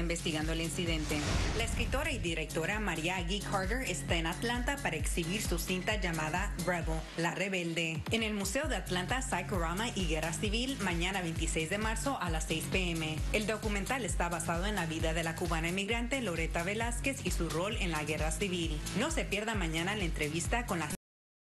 investigando el incidente. La escritora y directora María Agui Carter está en Atlanta para exhibir su cinta llamada Rebel, La Rebelde, en el Museo de Atlanta Psychorama y Guerra Civil mañana 26 de marzo a las 6 pm. El documental está basado en la vida de la cubana emigrante Loreta Velázquez y su rol en la Guerra Civil. No se pierda mañana la entrevista con la